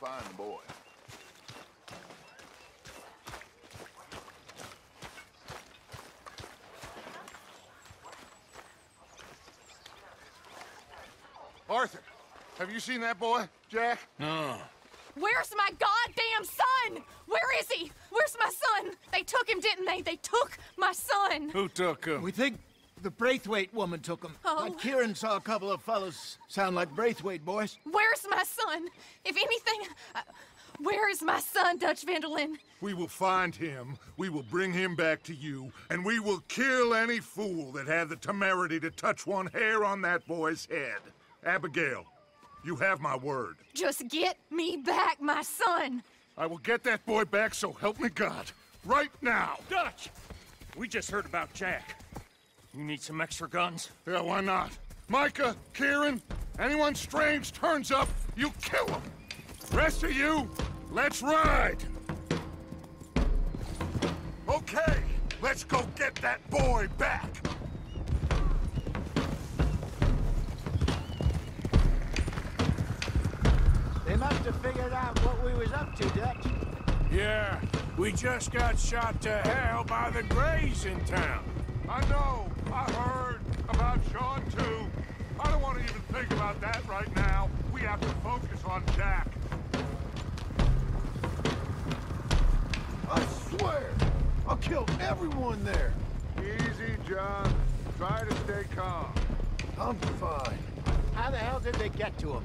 We find the boy. Arthur, have you seen that boy, Jack? No. Where's my goddamn son? Where is he? Where's my son? They took him, didn't they? They took my son. Who took him? We think the Braithwaite woman took him. Oh. But Kieran saw a couple of fellows sound like Braithwaite boys. Where's my son? If anything, uh, where is my son, Dutch van der Linde? We will find him, we will bring him back to you, and we will kill any fool that had the temerity to touch one hair on that boy's head. Abigail, you have my word. Just get me back, my son. I will get that boy back, so help me God. Right now. Dutch! We just heard about Jack. You need some extra guns? Yeah, why not? Micah, Kieran, anyone strange turns up, you kill them. Rest of you, let's ride. Okay, let's go get that boy back. They must have figured out what we was up to, Dutch. Yeah, we just got shot to hell by the Grays in town. I know, I heard about Sean too. I don't want to even think about that right now. We have to focus on Jack. I swear, I'll kill everyone there. Easy, John. Try to stay calm. I'm fine. How the hell did they get to him?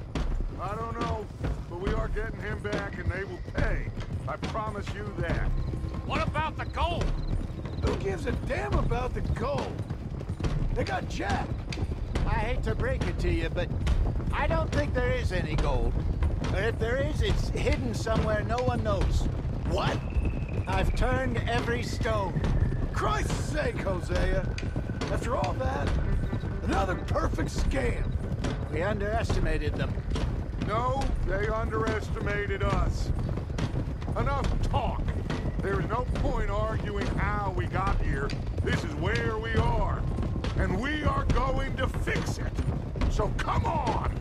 I don't know, but we are getting him back and they will pay. I promise you that. What about the gold? Who gives a damn about the gold? They got Jack. I hate to break it to you, but I don't think there is any gold. Or if there is, it's hidden somewhere no one knows. What? I've turned every stone. Christ's sake, Hosea. After all that, another perfect scam. We underestimated them. No, they underestimated us. Enough talk. There is no point arguing how we got here. This is where we are. And we are going to fix it. So come on!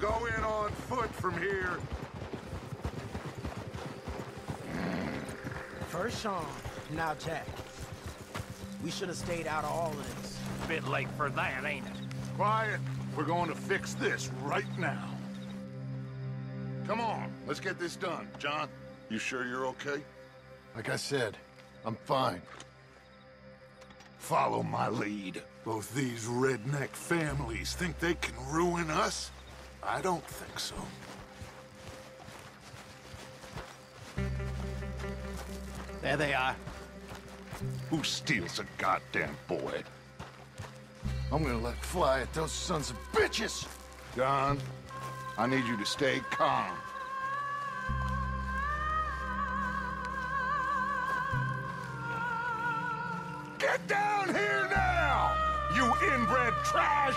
We'll go in on foot from here. First Sean, now Jack. We should have stayed out of all of this. Bit late for that, ain't it? Quiet. We're going to fix this right now. Come on, let's get this done. John, you sure you're okay? Like I said, I'm fine. Follow my lead. Both these redneck families think they can ruin us? I don't think so. There they are. Who steals a goddamn boy? I'm gonna let fly at those sons of bitches. John, I need you to stay calm. Get down here now, you inbred trash!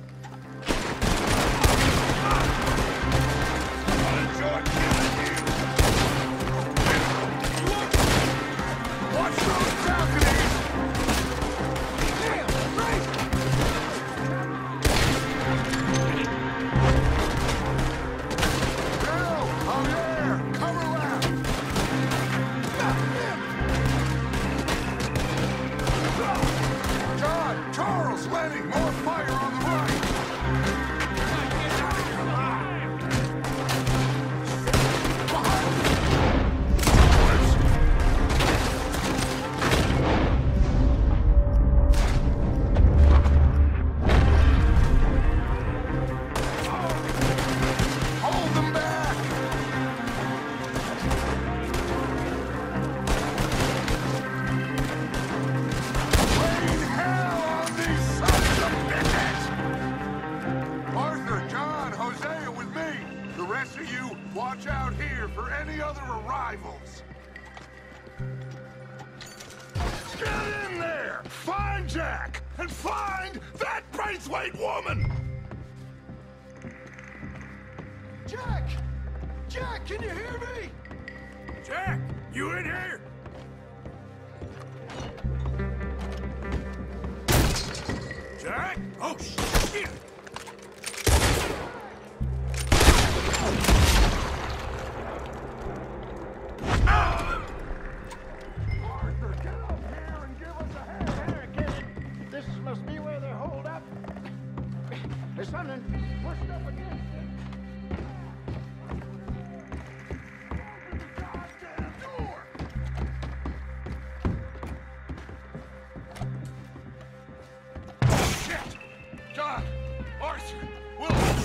Lenny! More Jack! And find that Braithwaite woman! Jack! Jack, can you hear me? Jack, you in here? Jack? Oh, shit!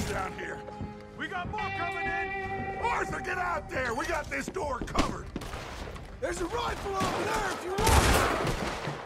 Down here. We got more coming in! Arthur, get out there! We got this door covered! There's a rifle over there if you want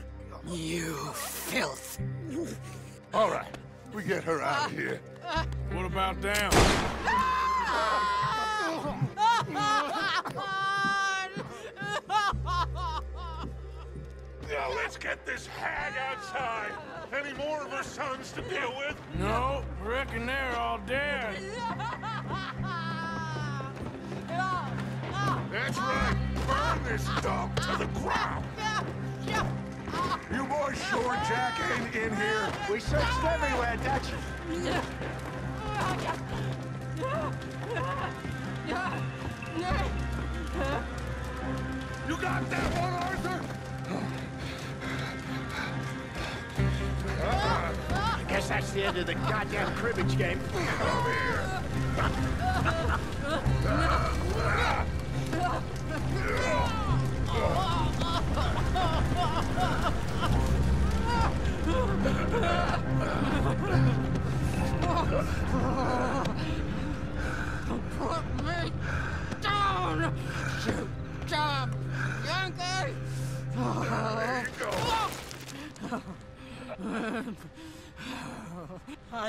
You filth. All right, we get her out of here. What about down? now let's get this hag outside. Any more of her sons to deal with? No, reckon they're all dead. That's right. Burn this dog to the ground. You boys sure Jack ain't in here? We searched everywhere, Dutch. You You got that one, Arthur? I guess that's the end of the goddamn cribbage game. Come here.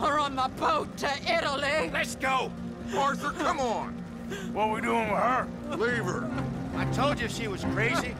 or on the boat to Italy. Let's go! Arthur, come on. What are we doing with her? Leave her. I told you she was crazy.